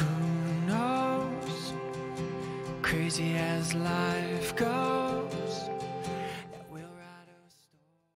Who knows? Crazy as life goes.